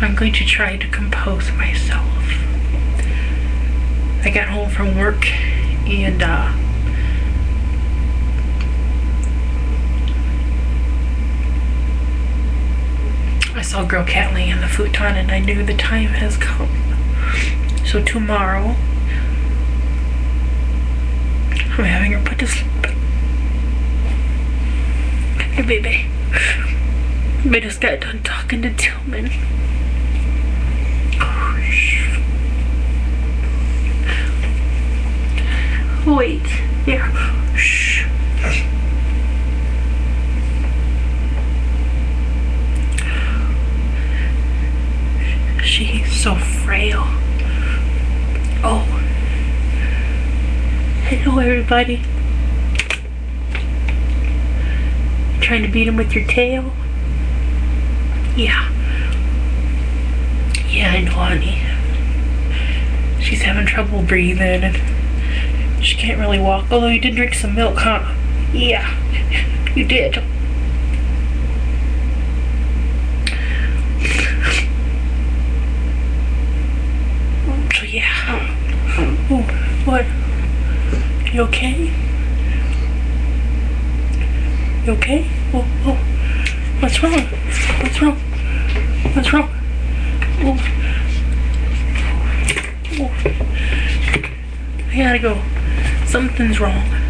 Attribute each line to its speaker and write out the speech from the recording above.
Speaker 1: I'm going to try to compose myself. I got home from work and uh I saw Girl Cat laying in the futon and I knew the time has come. So tomorrow I'm having her put to sleep. Hey baby. I just got done talking to Tillman. Wait. There. Shh. She's so frail. Oh. Hello, everybody. Trying to beat him with your tail? Yeah. Yeah, I know, honey. She's having trouble breathing she can't really walk. Although you did drink some milk, huh? Yeah, you did. So yeah. Oh, what? You okay? You okay? Oh, oh. What's wrong? What's wrong? What's wrong? Oh. Oh. I gotta go. Something's wrong.